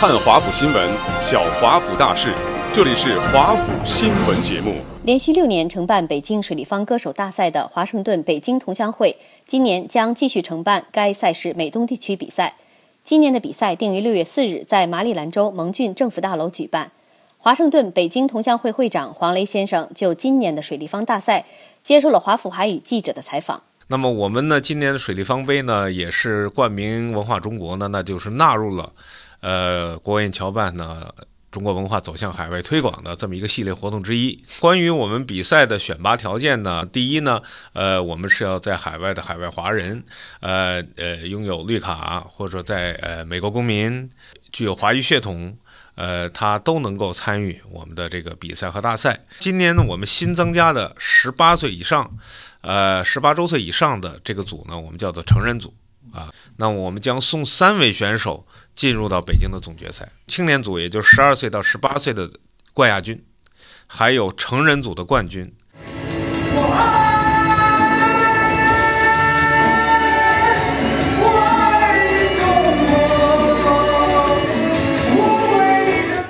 看华府新闻，小华府大事。这里是华府新闻节目。连续六年承办北京水立方歌手大赛的华盛顿北京同乡会，今年将继续承办该赛事美东地区比赛。今年的比赛定于六月四日在马里兰州蒙郡政府大楼举办。华盛顿北京同乡会会长黄雷先生就今年的水立方大赛接受了华府华语记者的采访。那么我们呢，今年的水立方杯呢，也是冠名文化中国呢，那就是纳入了。呃，国务院侨办呢，中国文化走向海外推广的这么一个系列活动之一。关于我们比赛的选拔条件呢，第一呢，呃，我们是要在海外的海外华人，呃呃，拥有绿卡或者在呃美国公民，具有华裔血统，呃，他都能够参与我们的这个比赛和大赛。今年呢，我们新增加的十八岁以上，呃，十八周岁以上的这个组呢，我们叫做成人组。啊，那我们将送三位选手进入到北京的总决赛，青年组也就十二岁到十八岁的冠亚军，还有成人组的冠军。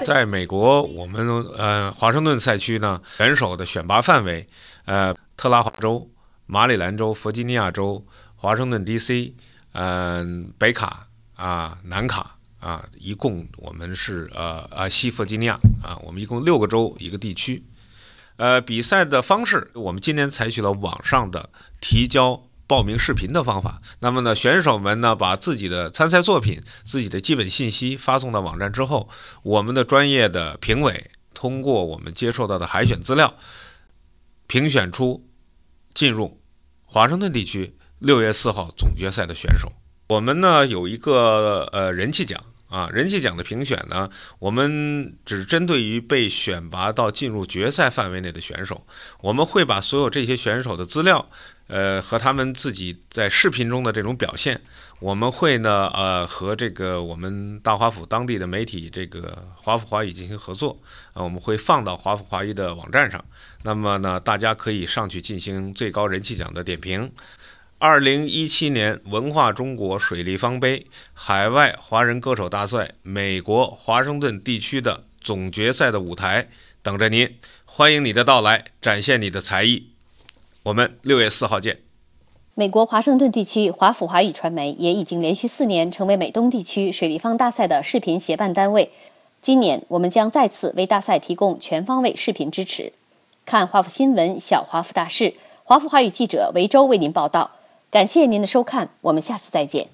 在美国，我们呃华盛顿赛区呢，选手的选拔范围，呃，特拉华州、马里兰州、弗吉尼亚州、华盛顿 D.C。嗯，北卡啊，南卡啊，一共我们是呃呃西弗吉尼亚啊，我们一共六个州一个地区。呃，比赛的方式，我们今年采取了网上的提交报名视频的方法。那么呢，选手们呢把自己的参赛作品、自己的基本信息发送到网站之后，我们的专业的评委通过我们接受到的海选资料，评选出进入华盛顿地区。六月四号总决赛的选手，我们呢有一个呃人气奖。啊，人气奖的评选呢，我们只针对于被选拔到进入决赛范围内的选手，我们会把所有这些选手的资料，呃和他们自己在视频中的这种表现，我们会呢呃和这个我们大华府当地的媒体这个华府华语进行合作。啊，我们会放到华府华语的网站上，那么呢大家可以上去进行最高人气奖的点评。二零一七年文化中国水立方杯海外华人歌手大赛美国华盛顿地区的总决赛的舞台等着您，欢迎你的到来，展现你的才艺。我们六月四号见。美国华盛顿地区华府华语传媒也已经连续四年成为美东地区水立方大赛的视频协办单位，今年我们将再次为大赛提供全方位视频支持。看华府新闻，小华府大事，华府华语记者维州为您报道。感谢您的收看，我们下次再见。